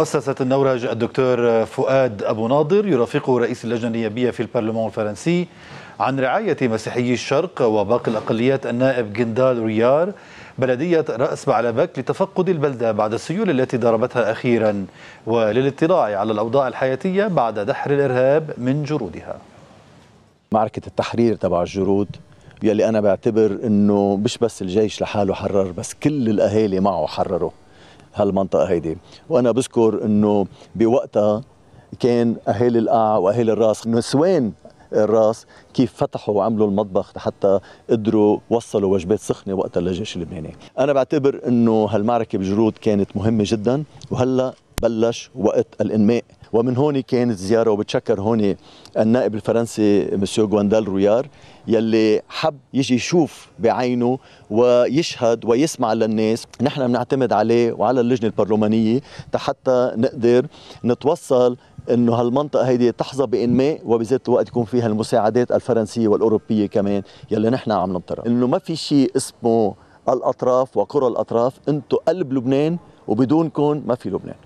مؤسسة النورج الدكتور فؤاد أبو ناظر يرافقه رئيس اللجنة النيابية في البرلمان الفرنسي عن رعاية مسيحيي الشرق وباقي الأقليات النائب جندال ريار بلدية رأس بعلبك لتفقد البلدة بعد السيول التي ضربتها أخيرا وللاطلاع على الأوضاع الحياتية بعد دحر الإرهاب من جرودها. معركة التحرير تبع الجرود يلي أنا بعتبر أنه مش بس الجيش لحاله حرر بس كل الأهالي معه حرروا. هالمنطقة هيدي. وأنا بذكر أنه بوقتها كان أهالي القاع وأهالي الراس نسوان الراس كيف فتحوا وعملوا المطبخ حتى قدروا وصلوا وجبات سخنة وقتها للجيش اللبناني. أنا بعتبر إنه هالمعركة بجرود كانت مهمة جدا وهلأ بلش وقت الإنماء ومن هون كانت زيارة وبتشكر هون النائب الفرنسي مسيو غواندال رويار يلي حب يجي يشوف بعينه ويشهد ويسمع للناس. نحن بنعتمد عليه وعلى اللجنة البرلمانية حتى نقدر نتوصل إنه هالمنطقة هيدي تحظى بانماء وبذات الوقت يكون فيها المساعدات الفرنسية والأوروبية كمان يلي نحن عم ننطرها. إنه ما في شيء اسمه الأطراف وقرى الأطراف أنتم قلب لبنان وبدونكم ما في لبنان.